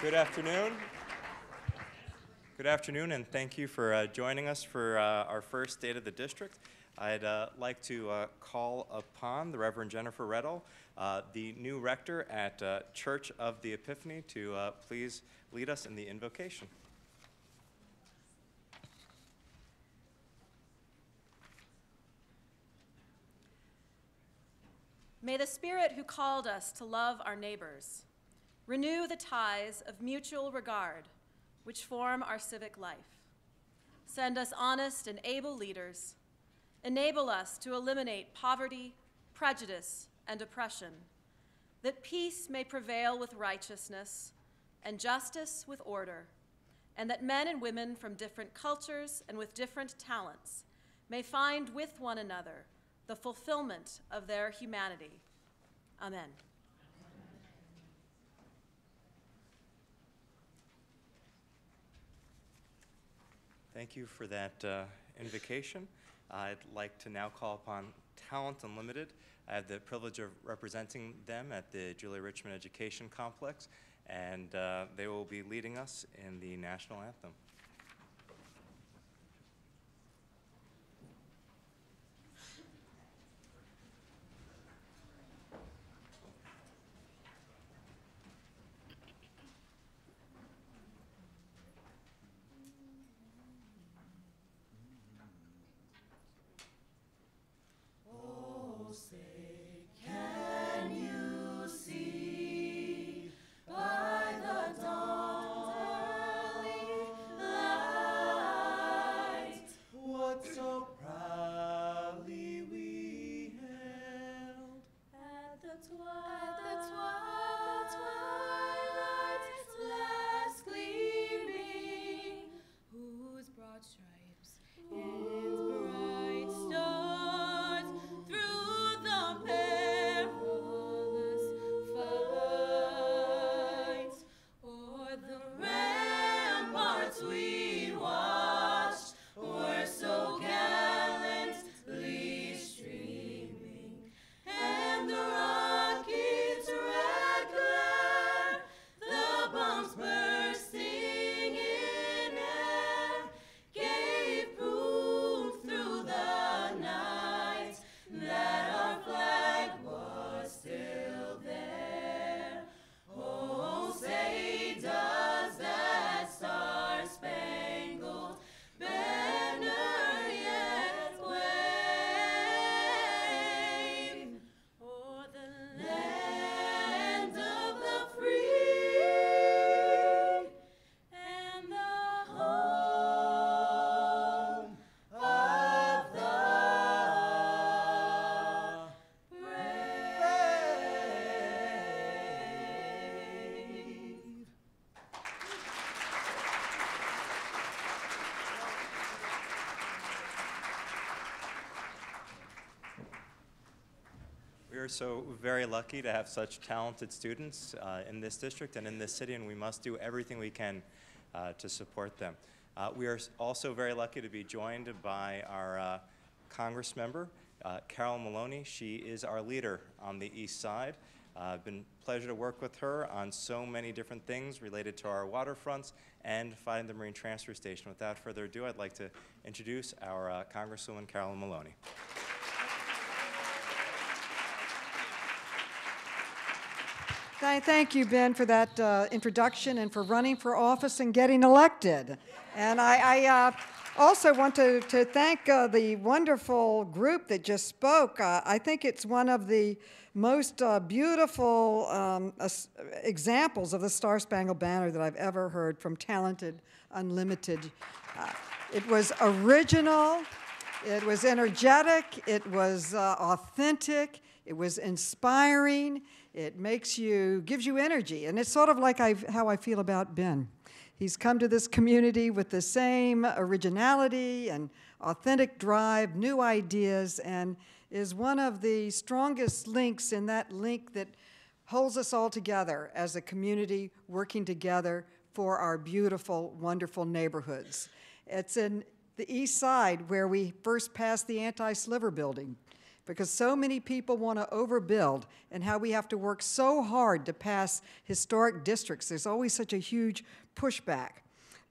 Good afternoon. Good afternoon, and thank you for uh, joining us for uh, our first State of the District. I'd uh, like to uh, call upon the Reverend Jennifer Reddle, uh, the new rector at uh, Church of the Epiphany, to please lead us in the invocation. May the Spirit who called us to love our neighbors renew the ties of mutual regard which form our civic life. Send us honest and able leaders. Enable us to eliminate poverty, prejudice, and oppression, that peace may prevail with righteousness and justice with order, and that men and women from different cultures and with different talents may find with one another the fulfillment of their humanity. Amen. Thank you for that uh, invocation. I'd like to now call upon Talent Unlimited. I have the privilege of representing them at the Julia Richman Education Complex, and uh, they will be leading us in the national anthem. We are so very lucky to have such talented students uh, in this district and in this city, and we must do everything we can uh, to support them. Uh, we are also very lucky to be joined by our uh, Congress member, uh, Carol Maloney. She is our leader on the East Side. Uh, been a pleasure to work with her on so many different things related to our waterfronts and fighting the Marine Transfer Station. Without further ado, I'd like to introduce our uh, Congresswoman Carol Maloney. Thank you, Ben, for that uh, introduction and for running for office and getting elected. And I, I uh, also want to, to thank uh, the wonderful group that just spoke. Uh, I think it's one of the most uh, beautiful um, examples of the Star Spangled Banner that I've ever heard from Talented Unlimited. Uh, it was original. It was energetic, it was authentic, it was inspiring, it makes you, gives you energy. And it's sort of like i how I feel about Ben. He's come to this community with the same originality and authentic drive, new ideas, and is one of the strongest links in that link that holds us all together as a community working together for our beautiful, wonderful neighborhoods. It's in the east side where we first passed the anti-sliver building because so many people want to overbuild and how we have to work so hard to pass historic districts. There's always such a huge pushback.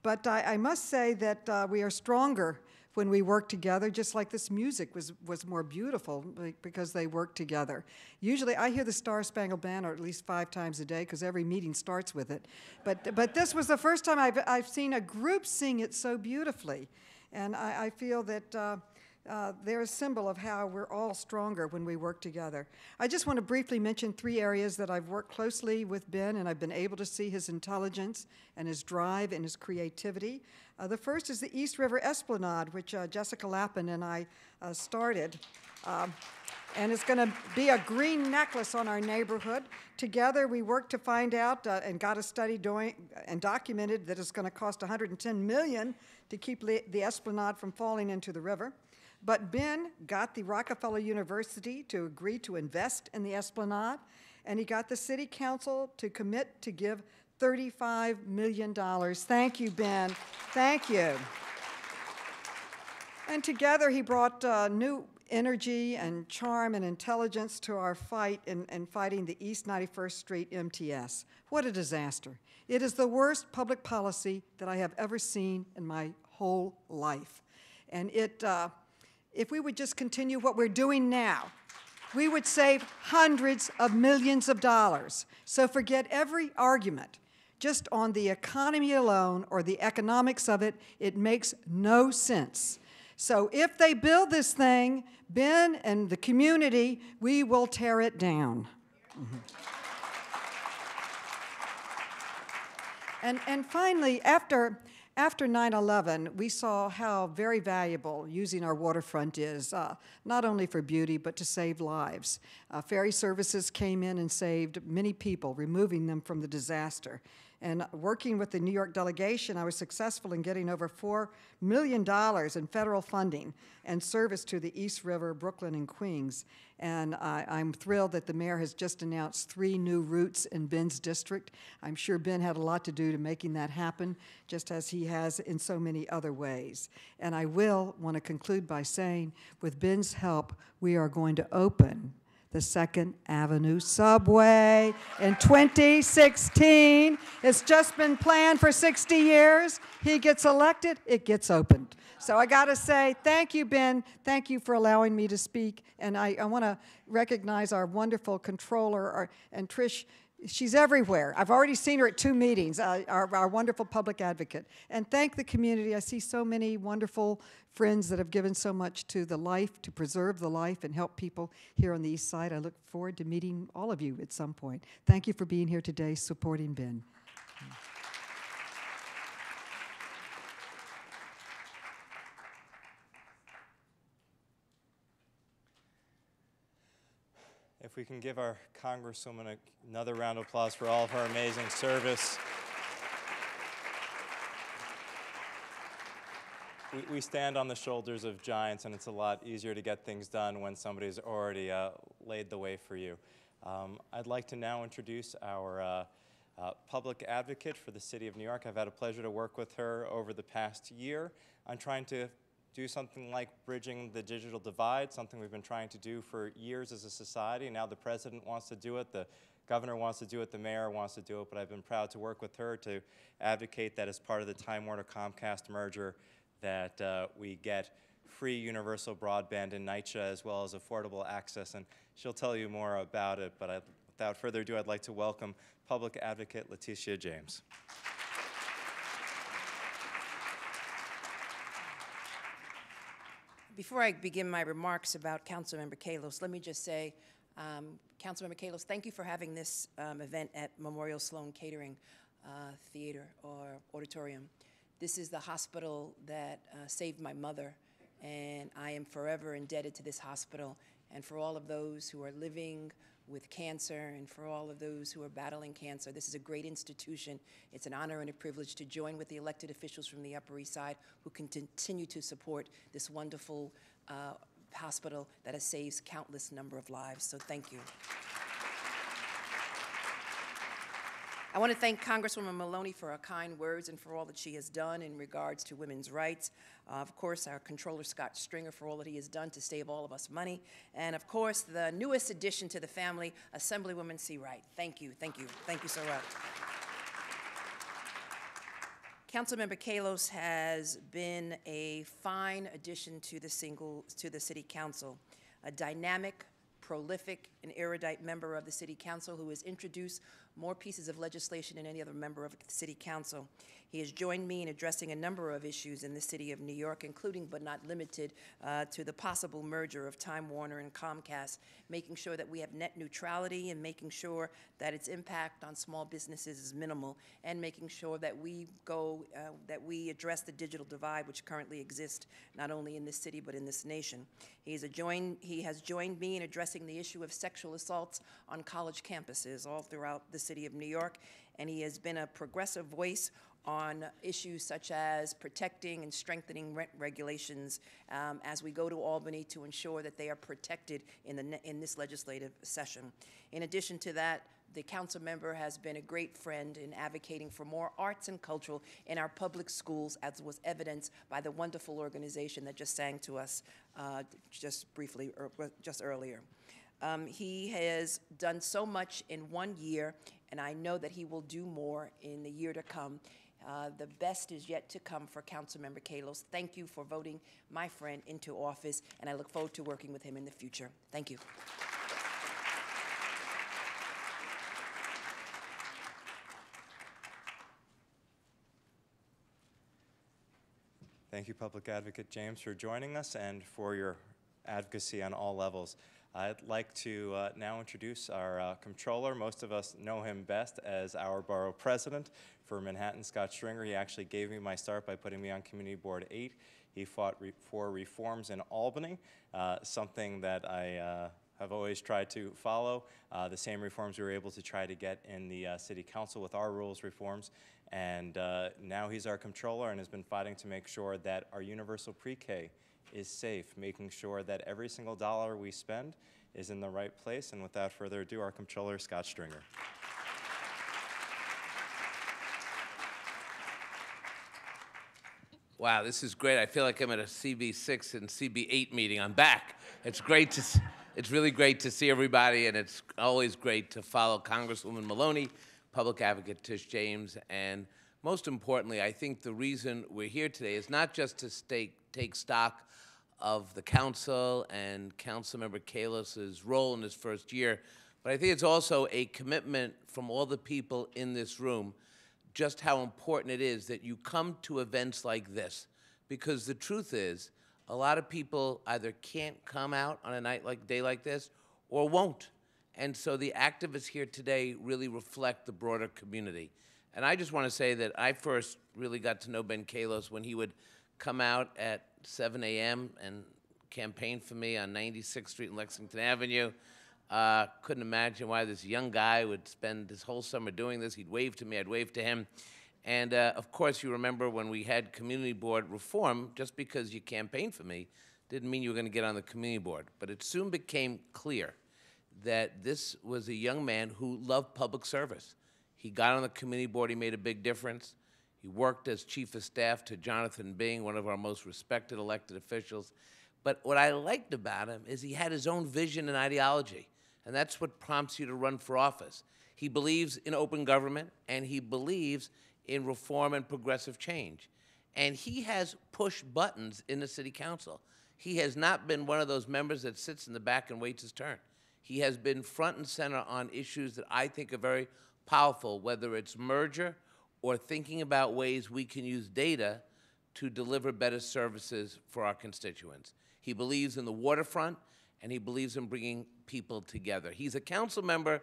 But I, I must say that uh, we are stronger when we work together, just like this music was, was more beautiful because they work together. Usually, I hear the Star Spangled Banner at least five times a day because every meeting starts with it. But, but this was the first time I've, I've seen a group sing it so beautifully. And I, I feel that uh, uh, they're a symbol of how we're all stronger when we work together. I just want to briefly mention three areas that I've worked closely with Ben, and I've been able to see his intelligence and his drive and his creativity. Uh, the first is the East River Esplanade, which uh, Jessica Lappin and I uh, started. Um, and it's going to be a green necklace on our neighborhood. Together, we worked to find out uh, and got a study doing and documented that it's going to cost 110 million to keep the esplanade from falling into the river. But Ben got the Rockefeller University to agree to invest in the esplanade, and he got the city council to commit to give $35 million. Thank you, Ben. Thank you. And together, he brought uh, new energy and charm and intelligence to our fight in, in fighting the East 91st Street MTS. What a disaster. It is the worst public policy that I have ever seen in my whole life. And it, uh, if we would just continue what we're doing now, we would save hundreds of millions of dollars. So forget every argument. Just on the economy alone or the economics of it, it makes no sense. So if they build this thing, Ben and the community, we will tear it down. Mm-hmm. And, and finally, after, after 9 11, we saw how very valuable using our waterfront is, uh, not only for beauty, but to save lives. Uh, ferry services came in and saved many people, removing them from the disaster. And working with the New York delegation, I was successful in getting over $4 million in federal funding and service to the East River, Brooklyn, and Queens. And I, I'm thrilled that the mayor has just announced three new routes in Ben's district. I'm sure Ben had a lot to do to making that happen, just as he has in so many other ways. And I will want to conclude by saying, with Ben's help, we are going to open the Second Avenue subway in 2016. It's just been planned for 60 years. He gets elected, it gets opened. So I got to say, thank you, Ben. Thank you for allowing me to speak. And I, I want to recognize our wonderful controller, our, and Tish. She's everywhere. I've already seen her at two meetings, uh, our, our wonderful public advocate. And thank the community. I see so many wonderful friends that have given so much to the life, to preserve the life and help people here on the east side. I look forward to meeting all of you at some point. Thank you for being here today, supporting Ben. If we can give our Congresswoman another round of applause for all of her amazing service. We, we stand on the shoulders of giants, and it's a lot easier to get things done when somebody's already uh, laid the way for you. Um, I'd like to now introduce our uh, uh, public advocate for the city of New York. I've had a pleasure to work with her over the past year on trying to do something like bridging the digital divide, something we've been trying to do for years as a society. Now the president wants to do it, the governor wants to do it, the mayor wants to do it, but I've been proud to work with her to advocate that as part of the Time Warner Comcast merger that uh, we get free universal broadband in NYCHA as well as affordable access, and she'll tell you more about it, but I, without further ado, I'd like to welcome Public Advocate Letitia James. Before I begin my remarks about Councilmember Kallos, let me just say, um, Councilmember Kallos, thank you for having this um, event at Memorial Sloan Kettering uh, Theater or Auditorium. This is the hospital that uh, saved my mother, and I am forever indebted to this hospital and for all of those who are living with cancer and for all of those who are battling cancer. This is a great institution. It's an honor and a privilege to join with the elected officials from the Upper East Side who can continue to support this wonderful uh, hospital that has saved countless number of lives. So thank you. I want to thank Congresswoman Maloney for her kind words and for all that she has done in regards to women's rights. Uh, of course, our Controller Scott Stringer for all that he has done to save all of us money. And of course, the newest addition to the family, Assemblywoman Seawright. Thank you, thank you, thank you so much. Councilmember Kallos has been a fine addition to the single, to the city council. A dynamic, prolific, and erudite member of the city council who has introduced more pieces of legislation than any other member of the city council. He has joined me in addressing a number of issues in the city of New York, including but not limited uh, to the possible merger of Time Warner and Comcast, making sure that we have net neutrality and making sure that its impact on small businesses is minimal, and making sure that we go, uh, that we address the digital divide which currently exists not only in this city but in this nation. He is a join, he has joined me in addressing the issue of sexual assaults on college campuses all throughout the city of New York, and he has been a progressive voice on issues such as protecting and strengthening rent regulations um, as we go to Albany to ensure that they are protected in, the, in this legislative session. In addition to that, the council member has been a great friend in advocating for more arts and cultural in our public schools, as was evidenced by the wonderful organization that just sang to us uh, just briefly, or just earlier. Um, he has done so much in one year, and I know that he will do more in the year to come. Uh, the best is yet to come for Councilmember Kallos. Thank you for voting my friend into office, and I look forward to working with him in the future. Thank you. Thank you, Public Advocate James, for joining us and for your advocacy on all levels. I'd like to uh, now introduce our uh, comptroller. Most of us know him best as our borough president for Manhattan, Scott Stringer. He actually gave me my start by putting me on Community Board 8. He fought re for reforms in Albany, uh, something that I uh, have always tried to follow. Uh, the same reforms we were able to try to get in the uh, City Council with our rules reforms. And now he's our comptroller and has been fighting to make sure that our universal pre-K is safe, making sure that every single dollar we spend is in the right place. And without further ado, our comptroller, Scott Stringer. Wow, this is great. I feel like I'm at a CB6 and CB8 meeting. I'm back. It's great to, it's really great to see everybody, and it's always great to follow Congresswoman Maloney, Public Advocate Tish James, and most importantly, I think the reason we're here today is not just to stay, take stock of the council and Councilmember Kallos's role in his first year, but I think it's also a commitment from all the people in this room just how important it is that you come to events like this. Because the truth is, a lot of people either can't come out on a night like day like this or won't. And so the activists here today really reflect the broader community. And I just want to say that I first really got to know Ben Kallos when he would come out at 7 a.m. and campaign for me on 96th Street and Lexington Avenue. Uh, couldn't imagine why this young guy would spend his whole summer doing this. He'd wave to me, I'd wave to him. And uh, of course, you remember when we had community board reform, just because you campaigned for me didn't mean you were going to get on the community board. But it soon became clear that this was a young man who loved public service. He got on the community board, he made a big difference. He worked as chief of staff to Jonathan Bing, one of our most respected elected officials. But what I liked about him is he had his own vision and ideology, and that's what prompts you to run for office. He believes in open government, and he believes in reform and progressive change. And he has pushed buttons in the city council. He has not been one of those members that sits in the back and waits his turn. He has been front and center on issues that I think are very powerful, whether it's merger or thinking about ways we can use data to deliver better services for our constituents. He believes in the waterfront, and he believes in bringing people together. He's a council member,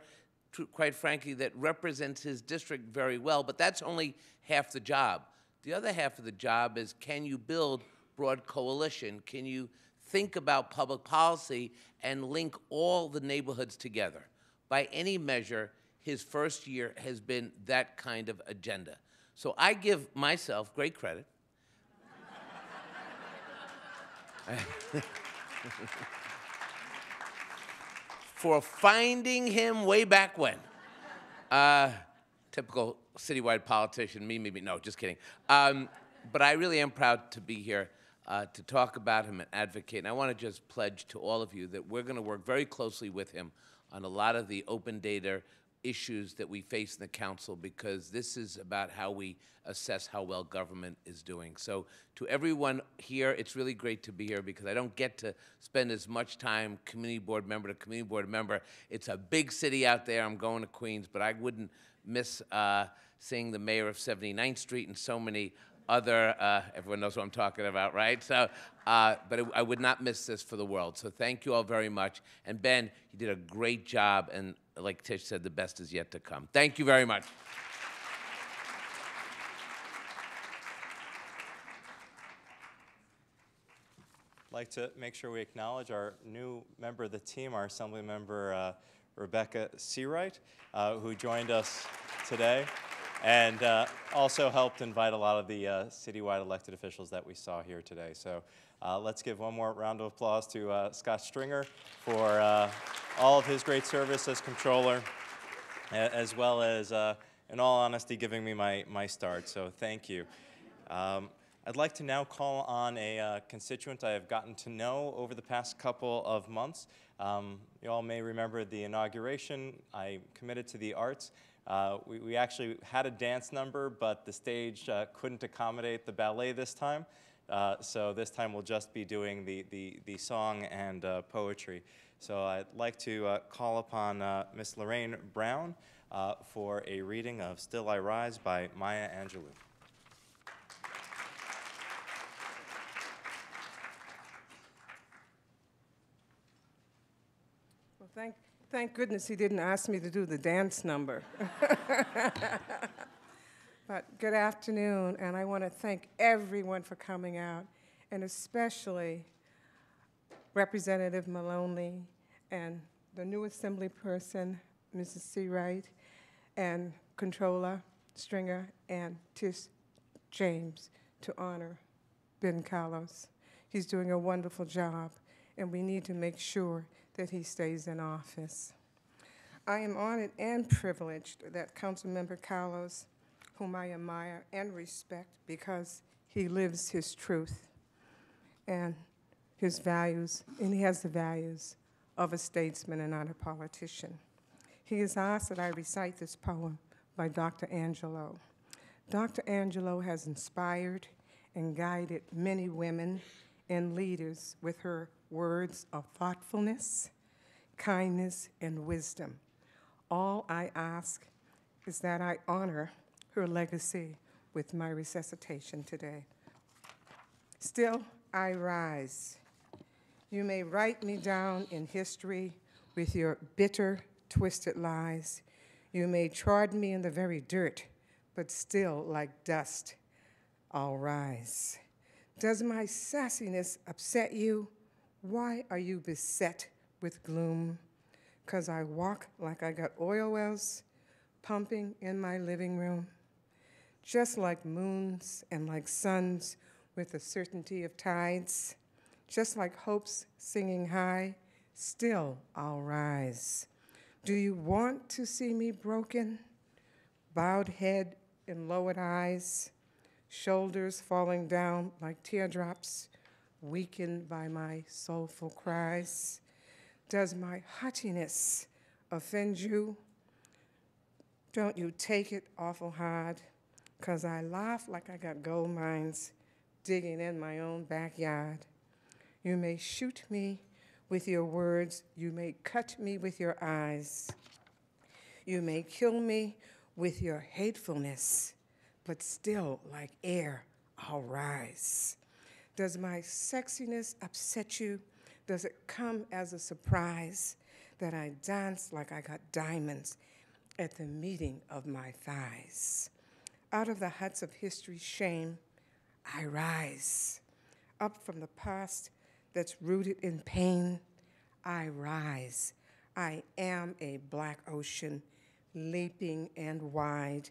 quite frankly, that represents his district very well, but that's only half the job. The other half of the job is can you build broad coalition? Can you think about public policy and link all the neighborhoods together? By any measure, his first year has been that kind of agenda. So I give myself great credit. for finding him way back when. Uh, typical citywide politician, me, me, me. No, just kidding. Um, but I really am proud to be here uh, to talk about him and advocate. And I want to just pledge to all of you that we're going to work very closely with him on a lot of the open data issues that we face in the council because this is about how we assess how well government is doing. So to everyone here, it's really great to be here because I don't get to spend as much time community board member to community board member. It's a big city out there. I'm going to Queens, but I wouldn't miss uh, seeing the mayor of 79th Street and so many other, uh, everyone knows what I'm talking about, right? So, uh, but it, I would not miss this for the world. So thank you all very much. And Ben, you did a great job. And like Tish said, the best is yet to come. Thank you very much. like to make sure we acknowledge our new member of the team, our Assembly member uh, Rebecca Seawright, uh, who joined us today and uh, also helped invite a lot of the uh, citywide elected officials that we saw here today. So uh, let's give one more round of applause to uh, Scott Stringer for uh, all of his great service as controller, as well as, uh, in all honesty, giving me my, my start. So thank you. Um, I'd like to now call on a uh, constituent I have gotten to know over the past couple of months. Um, you all may remember the inauguration. I committed to the arts. Uh, we, we actually had a dance number, but the stage uh, couldn't accommodate the ballet this time. Uh, so this time we'll just be doing the, the, the song and uh, poetry. So I'd like to uh, call upon uh, Miss Lorraine Brown for a reading of Still I Rise by Maya Angelou. Well, thank, thank goodness he didn't ask me to do the dance number. but good afternoon, and I want to thank everyone for coming out, and especially Representative Maloney and the new assembly person, Mrs. Seawright, and Controller Stringer and Tish James to honor Ben Carlos. He's doing a wonderful job, and we need to make sure that he stays in office. I am honored and privileged that Councilmember Carlos, whom I admire and respect because he lives his truth and his values, and he has the values of a statesman and not a politician. He has asked that I recite this poem by Dr. Angelou. Dr. Angelou has inspired and guided many women and leaders with her words of thoughtfulness, kindness, and wisdom. All I ask is that I honor her legacy with my resuscitation today. Still, I rise. You may write me down in history with your bitter, twisted lies. You may trod me in the very dirt, but still, like dust, I'll rise. Does my sassiness upset you? Why are you beset with gloom? Cause I walk like I got oil wells pumping in my living room. Just like moons and like suns with the certainty of tides, just like hopes singing high, still I'll rise. Do you want to see me broken? Bowed head and lowered eyes, shoulders falling down like teardrops, weakened by my soulful cries? Does my haughtiness offend you? Don't you take it awful hard, 'cause I laugh like I got gold mines digging in my own backyard. You may shoot me with your words, you may cut me with your eyes, you may kill me with your hatefulness, but still, like air, I'll rise. Does my sexiness upset you? Does it come as a surprise that I dance like I got diamonds at the meeting of my thighs? Out of the huts of history's shame, I rise. Up from the past that's rooted in pain, I rise. I am a black ocean, leaping and wide.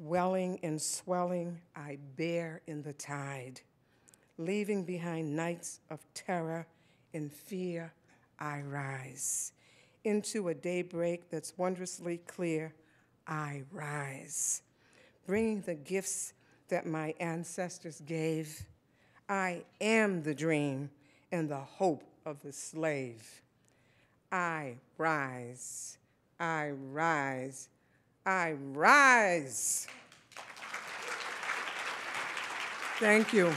Welling and swelling, I bear in the tide. Leaving behind nights of terror and fear, I rise. Into a daybreak that's wondrously clear, I rise, bringing the gifts that my ancestors gave. I am the dream and the hope of the slave. I rise, I rise, I rise. Thank you.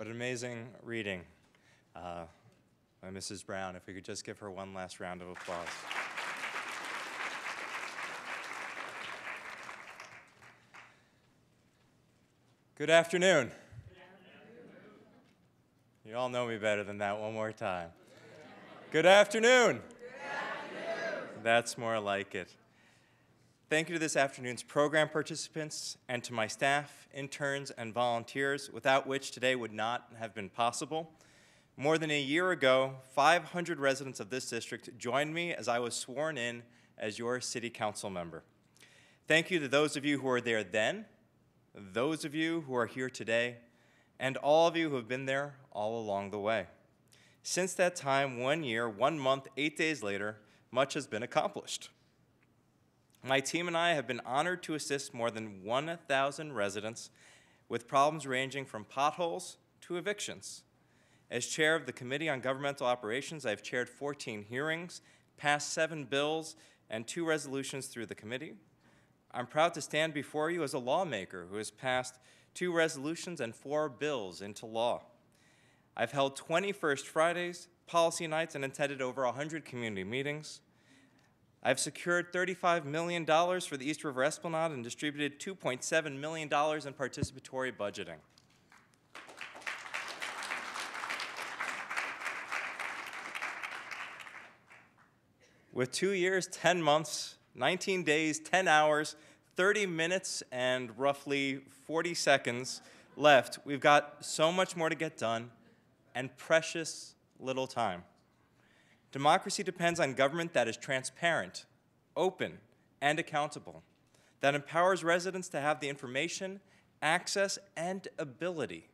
What an amazing reading uh, by Mrs. Brown. If we could just give her one last round of applause. Good afternoon. You all know me better than that one more time. Good afternoon. That's more like it. Thank you to this afternoon's program participants and to my staff, interns, and volunteers, without which today would not have been possible. More than a year ago, 500 residents of this district joined me as I was sworn in as your city council member. Thank you to those of you who were there then, those of you who are here today, and all of you who have been there all along the way. Since that time, one year, one month, eight days later, much has been accomplished. My team and I have been honored to assist more than 1,000 residents with problems ranging from potholes to evictions. As chair of the Committee on Governmental Operations, I've chaired 14 hearings, passed seven bills, and two resolutions through the committee. I'm proud to stand before you as a lawmaker who has passed two resolutions and four bills into law. I've held 20 First Fridays, policy nights, and attended over 100 community meetings. I've secured $35 million for the East River Esplanade and distributed $2.7 million in participatory budgeting. With two years, 10 months, 19 days, 10 hours, 30 minutes, and roughly 40 seconds left, we've got so much more to get done and precious little time. Democracy depends on government that is transparent, open, and accountable, that empowers residents to have the information, access, and ability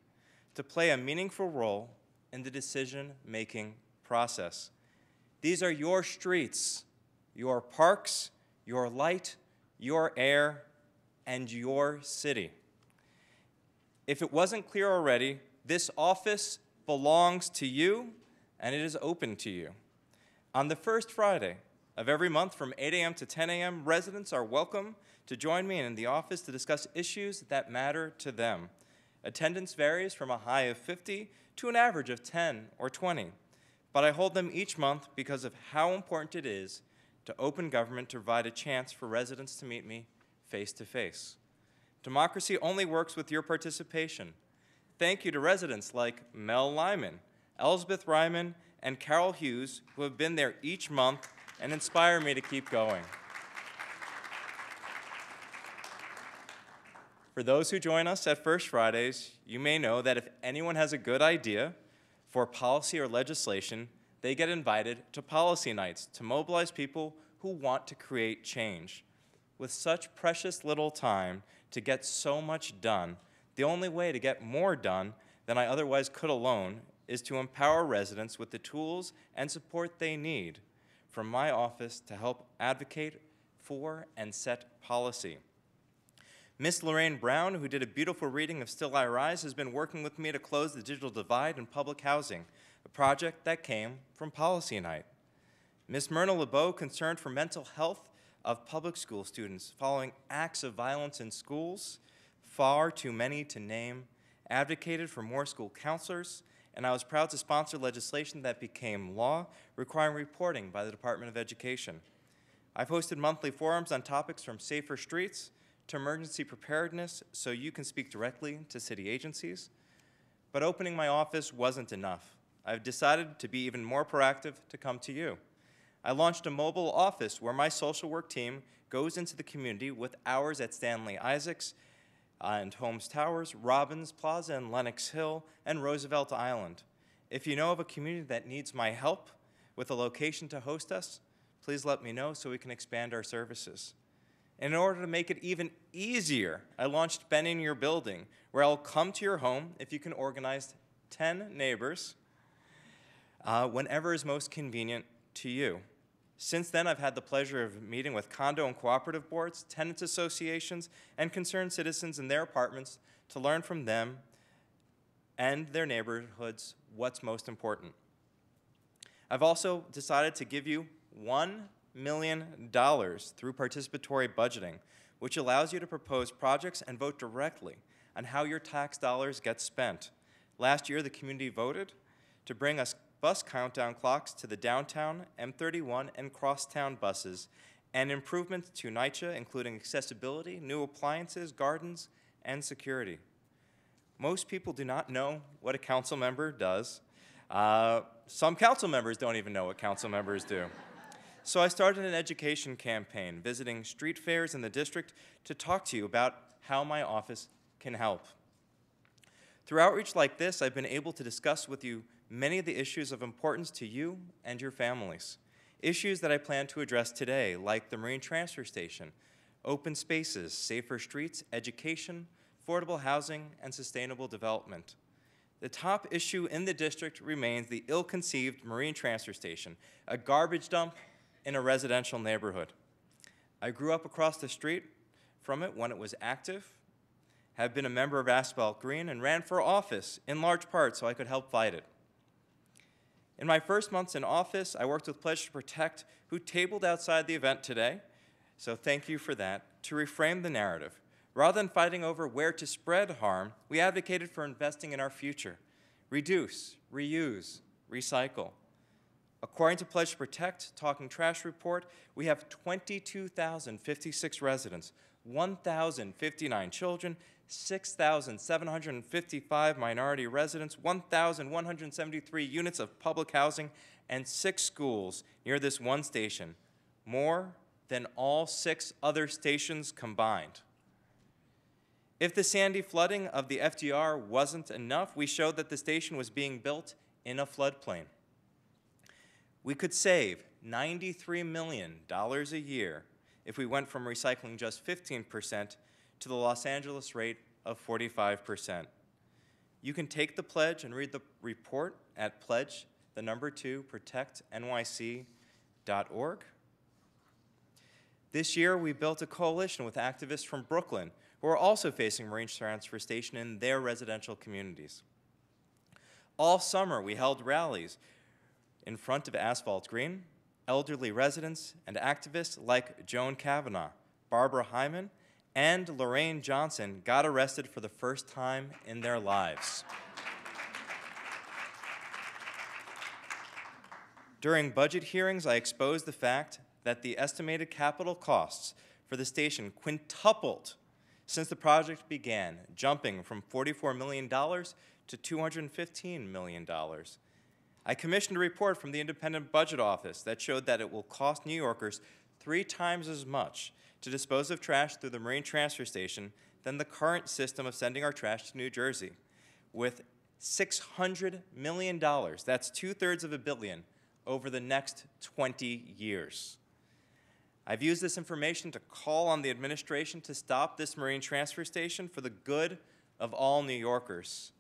to play a meaningful role in the decision making process. These are your streets, your parks, your light, your air, and your city. If it wasn't clear already, this office belongs to you and it is open to you. On the first Friday of every month from 8 a.m. to 10 a.m., residents are welcome to join me in the office to discuss issues that matter to them. Attendance varies from a high of 50 to an average of 10 or 20, but I hold them each month because of how important it is to open government to provide a chance for residents to meet me face to face. Democracy only works with your participation. Thank you to residents like Mel Lyman, Elsbeth Ryman, and Carol Hughes, who have been there each month and inspire me to keep going. For those who join us at First Fridays, you may know that if anyone has a good idea for policy or legislation, they get invited to policy nights to mobilize people who want to create change. With such precious little time to get so much done, the only way to get more done than I otherwise could alone is to empower residents with the tools and support they need from my office to help advocate for and set policy. Miss Lorraine Brown, who did a beautiful reading of Still I Rise, has been working with me to close the digital divide in public housing, a project that came from Policy Night. Miss Myrna LeBeau, concerned for mental health of public school students following acts of violence in schools, far too many to name, advocated for more school counselors, and I was proud to sponsor legislation that became law requiring reporting by the Department of Education. I've hosted monthly forums on topics from safer streets to emergency preparedness so you can speak directly to city agencies. But opening my office wasn't enough. I've decided to be even more proactive to come to you. I launched a mobile office where my social work team goes into the community with hours at Stanley Isaacs and Holmes Towers, Robbins Plaza and Lenox Hill, and Roosevelt Island. If you know of a community that needs my help with a location to host us, please let me know so we can expand our services. And in order to make it even easier, I launched Ben in Your Building, where I'll come to your home if you can organize 10 neighbors uh, whenever is most convenient to you. Since then, I've had the pleasure of meeting with condo and cooperative boards, tenants associations, and concerned citizens in their apartments to learn from them and their neighborhoods what's most important. I've also decided to give you $1 million through participatory budgeting, which allows you to propose projects and vote directly on how your tax dollars get spent. Last year, the community voted to bring us bus countdown clocks to the downtown, M31, and crosstown buses, and improvements to NYCHA, including accessibility, new appliances, gardens, and security. Most people do not know what a council member does. Uh, some council members don't even know what council members do. So I started an education campaign, visiting street fairs in the district to talk to you about how my office can help. Through outreach like this, I've been able to discuss with you many of the issues of importance to you and your families. Issues that I plan to address today, like the Marine Transfer Station, open spaces, safer streets, education, affordable housing, and sustainable development. The top issue in the district remains the ill conceived Marine Transfer Station, a garbage dump in a residential neighborhood. I grew up across the street from it when it was active, have been a member of Asphalt Green, and ran for office in large part so I could help fight it. In my first months in office, I worked with Pledge to Protect, who tabled outside the event today, so thank you for that, to reframe the narrative. Rather than fighting over where to spread harm, we advocated for investing in our future. Reduce, reuse, recycle. According to Pledge to Protect, Talking Trash Report, we have 22,056 residents, 1,059 children, 6,755 minority residents, 1,173 units of public housing, and six schools near this one station, more than all six other stations combined. If the Sandy flooding of the FDR wasn't enough, we showed that the station was being built in a floodplain. We could save $93 million a year if we went from recycling just 15% to the Los Angeles rate of 45%. You can take the pledge and read the report at pledge, the number two, protectnyc.org. This year, we built a coalition with activists from Brooklyn who are also facing Marine Transfer Station in their residential communities. All summer, we held rallies in front of Asphalt Green, elderly residents and activists like Joan Kavanaugh, Barbara Hyman, and Lorraine Johnson got arrested for the first time in their lives. During budget hearings, I exposed the fact that the estimated capital costs for the station quintupled since the project began, jumping from $44 million to $215 million. I commissioned a report from the Independent Budget Office that showed that it will cost New Yorkers three times as much to dispose of trash through the Marine Transfer Station than the current system of sending our trash to New Jersey. With $600 million, that's two thirds of a billion, over the next 20 years. I've used this information to call on the administration to stop this Marine Transfer Station for the good of all New Yorkers.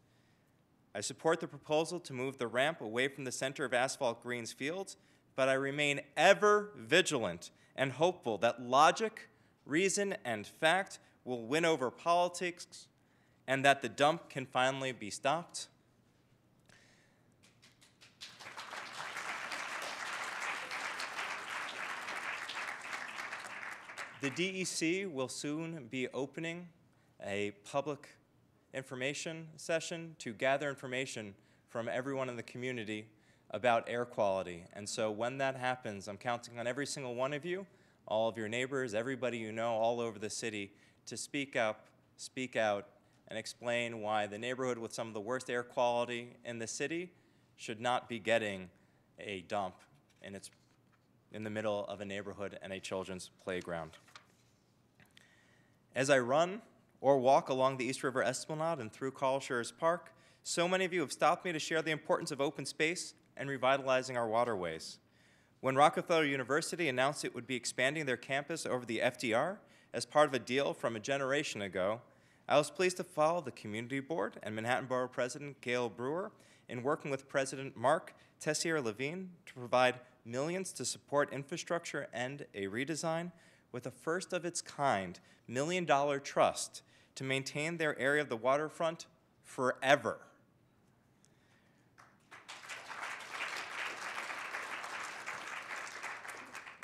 I support the proposal to move the ramp away from the center of Asphalt Greens Fields, but I remain ever vigilant and hopeful that logic, reason, and fact will win over politics and that the dump can finally be stopped. The DEC will soon be opening a public information session to gather information from everyone in the community about air quality. And so when that happens, I'm counting on every single one of you, all of your neighbors, everybody you know all over the city to speak up, speak out, and explain why the neighborhood with some of the worst air quality in the city should not be getting a dump in its in the middle of a neighborhood and a children's playground. As I run or walk along the East River Esplanade and through Carl Schurz Park, so many of you have stopped me to share the importance of open space and revitalizing our waterways. When Rockefeller University announced it would be expanding their campus over the FDR, as part of a deal from a generation ago, I was pleased to follow the Community Board and Manhattan Borough President Gale Brewer in working with President Mark Tessier Levine to provide millions to support infrastructure and a redesign with a first of its kind million dollar trust to maintain their area of the waterfront forever.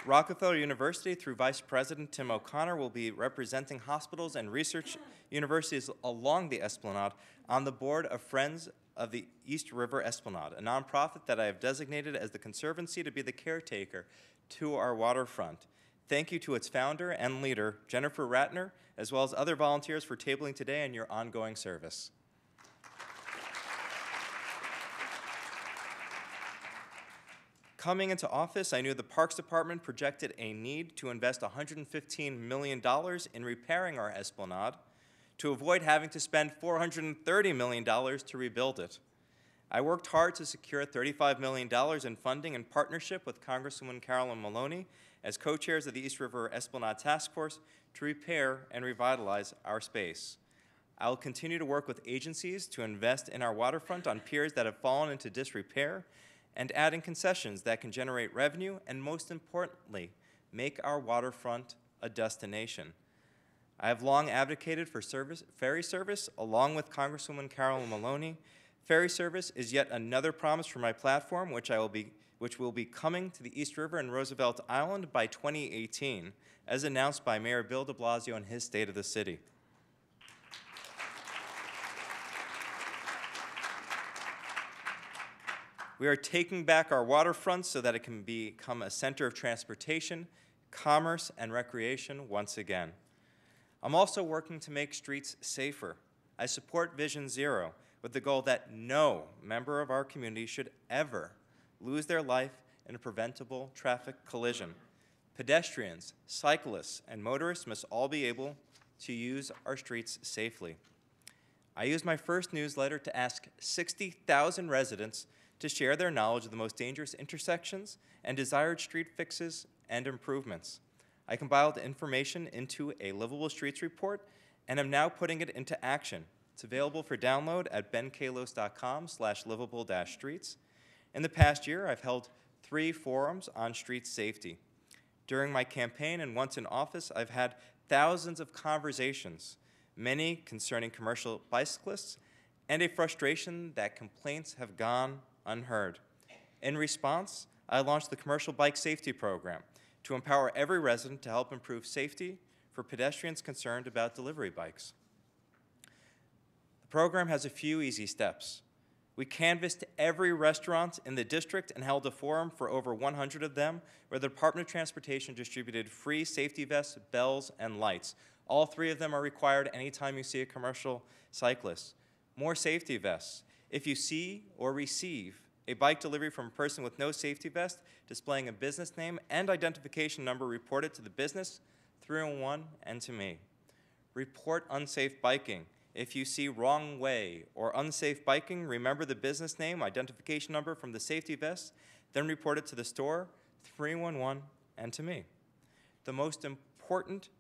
Rockefeller University, through Vice President Tim O'Connor, will be representing hospitals and research universities along the Esplanade on the board of Friends of the East River Esplanade, a nonprofit that I have designated as the conservancy to be the caretaker to our waterfront. Thank you to its founder and leader, Jennifer Ratner, as well as other volunteers for tabling today and your ongoing service. Coming into office, I knew the Parks Department projected a need to invest $115 million in repairing our esplanade to avoid having to spend $430 million to rebuild it. I worked hard to secure $35 million in funding in partnership with Congresswoman Carolyn Maloney as co-chairs of the East River Esplanade Task Force to repair and revitalize our space. I will continue to work with agencies to invest in our waterfront on piers that have fallen into disrepair and adding concessions that can generate revenue and, most importantly, make our waterfront a destination. I have long advocated for service, ferry service along with Congresswoman Carolyn Maloney. Ferry service is yet another promise for my platform, which, I will be, which will be coming to the East River and Roosevelt Island by 2018, as announced by Mayor Bill de Blasio in his State of the City. We are taking back our waterfront so that it can become a center of transportation, commerce, and recreation once again. I'm also working to make streets safer. I support Vision Zero with the goal that no member of our community should ever lose their life in a preventable traffic collision. Pedestrians, cyclists, and motorists must all be able to use our streets safely. I used my first newsletter to ask 60,000 residents to share their knowledge of the most dangerous intersections and desired street fixes and improvements. I compiled information into a Livable Streets report and am now putting it into action. It's available for download at benkallos.com slash livable streets. In the past year, I've held three forums on street safety. During my campaign and once in office, I've had thousands of conversations, many concerning commercial bicyclists, and a frustration that complaints have gone unheard. In response, I launched the Commercial Bike Safety Program to empower every resident to help improve safety for pedestrians concerned about delivery bikes. The program has a few easy steps. We canvassed every restaurant in the district and held a forum for over 100 of them where the Department of Transportation distributed free safety vests, bells, and lights. All three of them are required anytime you see a commercial cyclist. More safety vests. If you see or receive a bike delivery from a person with no safety vest displaying a business name and identification number, report it to the business, 311, and to me. Report unsafe biking. If you see wrong way or unsafe biking, remember the business name, identification number from the safety vest, then report it to the store, 311, and to me. The most important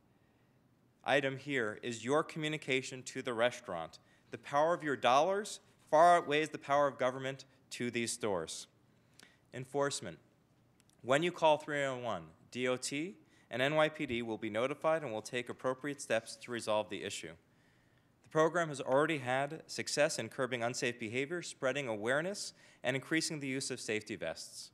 item here is your communication to the restaurant. The power of your dollars far outweighs the power of government to these stores. Enforcement. When you call 301, DOT and NYPD will be notified and will take appropriate steps to resolve the issue. The program has already had success in curbing unsafe behavior, spreading awareness, and increasing the use of safety vests.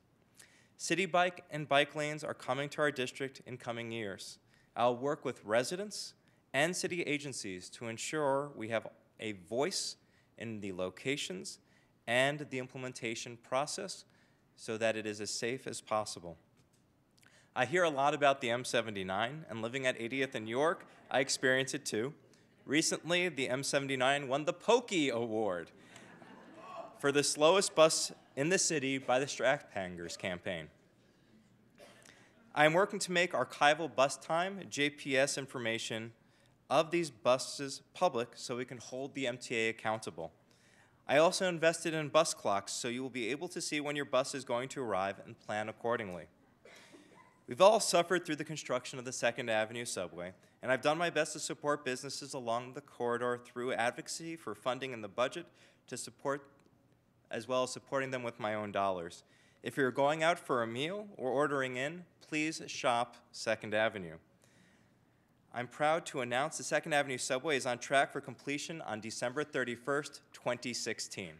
Citi Bike and bike lanes are coming to our district in coming years. I'll work with residents and city agencies to ensure we have a voice in the locations and the implementation process so that it is as safe as possible. I hear a lot about the M79, and living at 80th and New York, I experience it too. Recently, the M79 won the Pokey Award for the slowest bus in the city by the Straphangers campaign. I am working to make archival bus time, GPS information of these buses public so we can hold the MTA accountable. I also invested in bus clocks so you will be able to see when your bus is going to arrive and plan accordingly. We've all suffered through the construction of the Second Avenue subway, and I've done my best to support businesses along the corridor through advocacy for funding in the budget to support, as well as supporting them with my own dollars. If you're going out for a meal or ordering in, please shop Second Avenue. I'm proud to announce the Second Avenue subway is on track for completion on December 31st, 2016.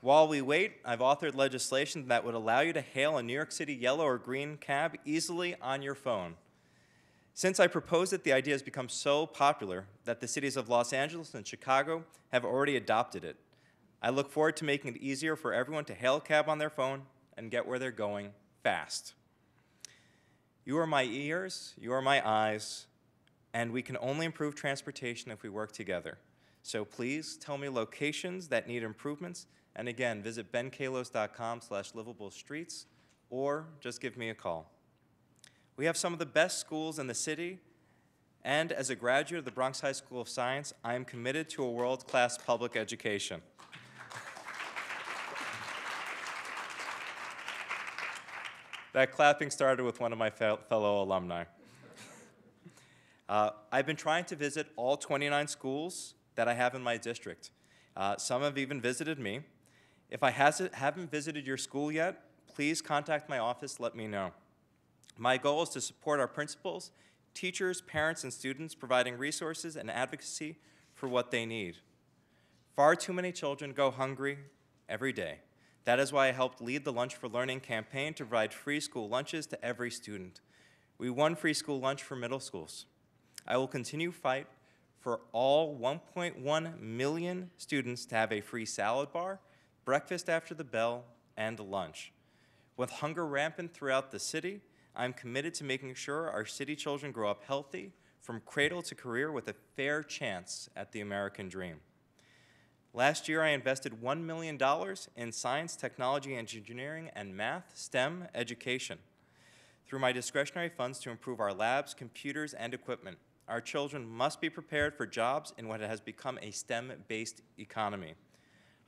While we wait, I've authored legislation that would allow you to hail a New York City yellow or green cab easily on your phone. Since I proposed it, the idea has become so popular that the cities of Los Angeles and Chicago have already adopted it. I look forward to making it easier for everyone to hail a cab on their phone and get where they're going fast. You are my ears, you are my eyes, and we can only improve transportation if we work together. So please tell me locations that need improvements, and again, visit benkallos.com slash livable streets, or just give me a call. We have some of the best schools in the city, and as a graduate of the Bronx High School of Science, I am committed to a world-class public education. That clapping started with one of my fel- fellow alumni. Uh, I've been trying to visit all 29 schools that I have in my district. Uh, some have even visited me. If I haven't visited your school yet, please contact my office, let me know. My goal is to support our principals, teachers, parents, and students, providing resources and advocacy for what they need. Far too many children go hungry every day. That is why I helped lead the Lunch for Learning campaign to provide free school lunches to every student. We won free school lunch for middle schools. I will continue fight for all 1.1 million students to have a free salad bar, breakfast after the bell, and lunch. With hunger rampant throughout the city, I'm committed to making sure our city children grow up healthy from cradle to career with a fair chance at the American dream. Last year, I invested $1 million in science, technology, engineering, and math, STEM education through my discretionary funds to improve our labs, computers, and equipment. Our children must be prepared for jobs in what has become a STEM-based economy.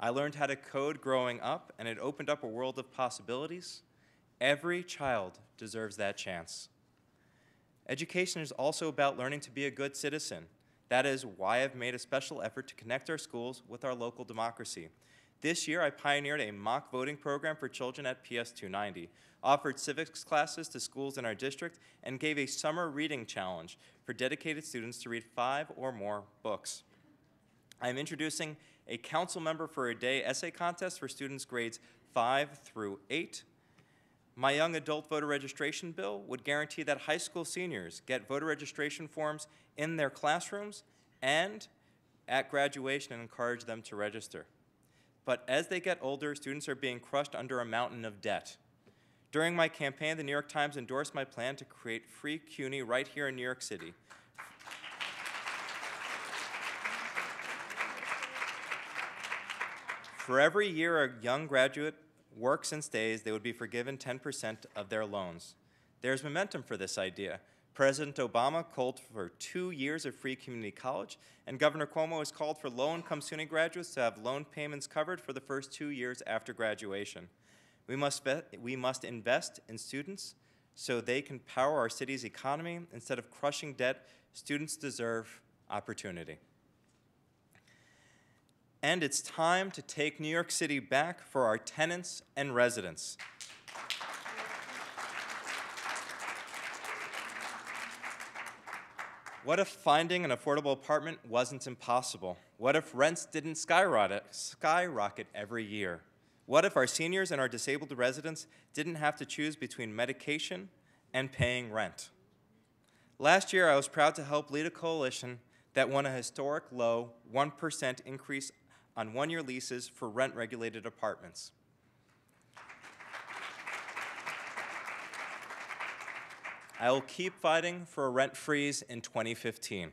I learned how to code growing up, and it opened up a world of possibilities. Every child deserves that chance. Education is also about learning to be a good citizen. That is why I've made a special effort to connect our schools with our local democracy. This year, I pioneered a mock voting program for children at PS 290, offered civics classes to schools in our district, and gave a summer reading challenge for dedicated students to read five or more books. I'm introducing a council member for a day essay contest for students grades 5 through 8. My young adult voter registration bill would guarantee that high school seniors get voter registration forms in their classrooms and at graduation and encourage them to register. But as they get older, students are being crushed under a mountain of debt. During my campaign, the New York Times endorsed my plan to create free CUNY right here in New York City. For every year a young graduate works and stays, they would be forgiven 10% of their loans. There's momentum for this idea. President Obama called for two years of free community college, and Governor Cuomo has called for low-income SUNY graduates to have loan payments covered for the first two years after graduation. We must, we must invest in students so they can power our city's economy. Instead of crushing debt, students deserve opportunity. And it's time to take New York City back for our tenants and residents. What if finding an affordable apartment wasn't impossible? What if rents didn't skyrocket, skyrocket every year? What if our seniors and our disabled residents didn't have to choose between medication and paying rent? Last year, I was proud to help lead a coalition that won a historic low 1% increase on one-year leases for rent-regulated apartments. I will keep fighting for a rent freeze in 2015.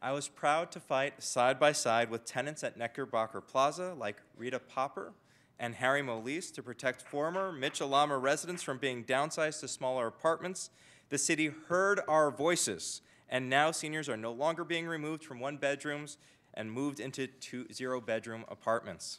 I was proud to fight side by side with tenants at Knickerbocker Plaza like Rita Popper and Harry Molise to protect former Mitchell-Lama residents from being downsized to smaller apartments. The city heard our voices, and now seniors are no longer being removed from one bedrooms and moved into two zero-bedroom apartments.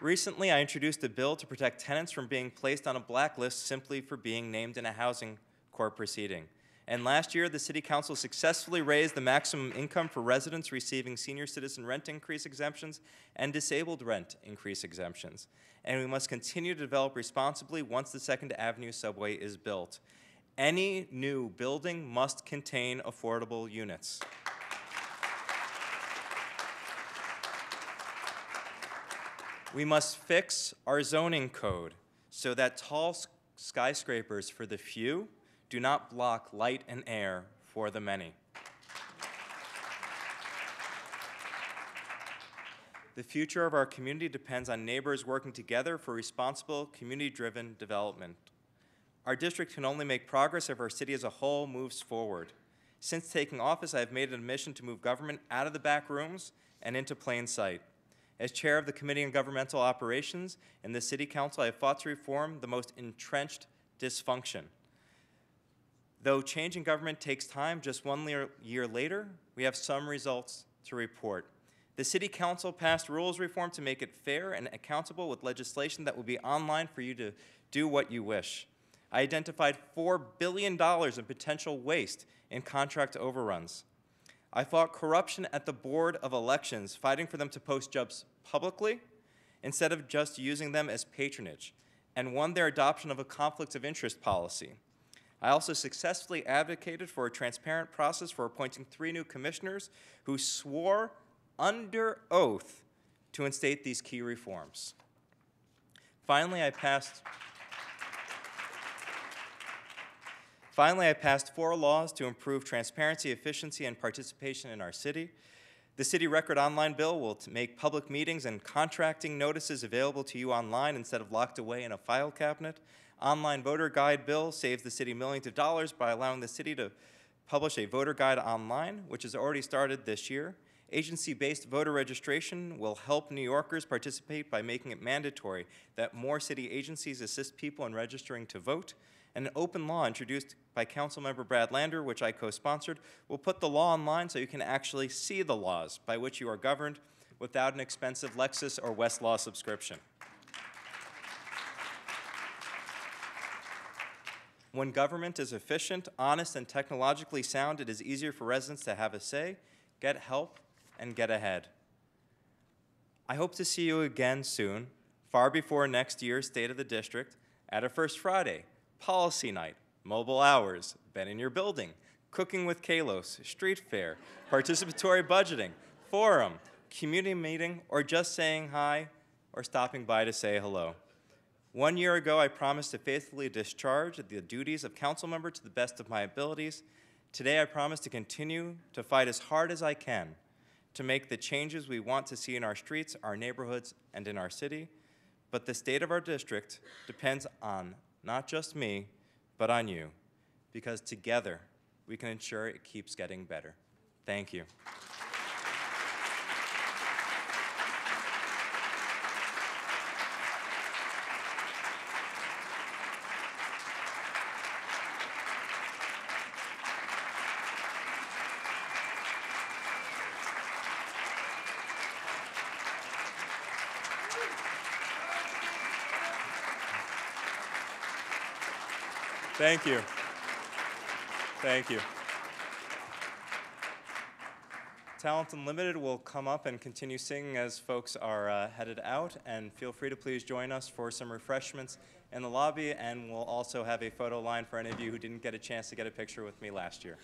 Recently, I introduced a bill to protect tenants from being placed on a blacklist simply for being named in a housing court proceeding. And last year, the City Council successfully raised the maximum income for residents receiving senior citizen rent increase exemptions and disabled rent increase exemptions. And we must continue to develop responsibly once the Second Avenue subway is built. Any new building must contain affordable units. We must fix our zoning code so that tall skyscrapers for the few do not block light and air for the many. The future of our community depends on neighbors working together for responsible, community-driven development. Our district can only make progress if our city as a whole moves forward. Since taking office, I have made it a mission to move government out of the back rooms and into plain sight. As chair of the Committee on Governmental Operations in the City Council, I have fought to reform the most entrenched dysfunction. Though change in government takes time, just one year later, we have some results to report. The City Council passed rules reform to make it fair and accountable with legislation that will be online for you to do what you wish. I identified $4 billion in potential waste in contract overruns. I fought corruption at the Board of Elections, fighting for them to post jobs publicly instead of just using them as patronage, and won their adoption of a conflict of interest policy. I also successfully advocated for a transparent process for appointing three new commissioners who swore under oath to instate these key reforms. Finally, I passed. Finally, I passed four laws to improve transparency, efficiency, and participation in our city. The City Record Online Bill will make public meetings and contracting notices available to you online instead of locked away in a file cabinet. Online Voter Guide Bill saves the city millions of dollars by allowing the city to publish a voter guide online, which has already started this year. Agency-based voter registration will help New Yorkers participate by making it mandatory that more city agencies assist people in registering to vote. And an open law introduced by Councilmember Brad Lander, which I co-sponsored, will put the law online so you can actually see the laws by which you are governed without an expensive Lexis or Westlaw subscription. When government is efficient, honest, and technologically sound, it is easier for residents to have a say, get help, and get ahead. I hope to see you again soon, far before next year's State of the District, at a First Friday, Policy Night, Mobile Hours, Ben in Your Building, Cooking with Kallos, Street Fair, Participatory Budgeting, Forum, Community Meeting, or just saying hi or stopping by to say hello. One year ago, I promised to faithfully discharge the duties of council member to the best of my abilities. Today, I promise to continue to fight as hard as I can to make the changes we want to see in our streets, our neighborhoods, and in our city. But the state of our district depends on not just me, but on you, because together we can ensure it keeps getting better. Thank you. Thank you. Thank you. Talent Unlimited will come up and continue singing as folks are uh, headed out, and feel free to please join us for some refreshments in the lobby, and we'll also have a photo line for any of you who didn't get a chance to get a picture with me last year.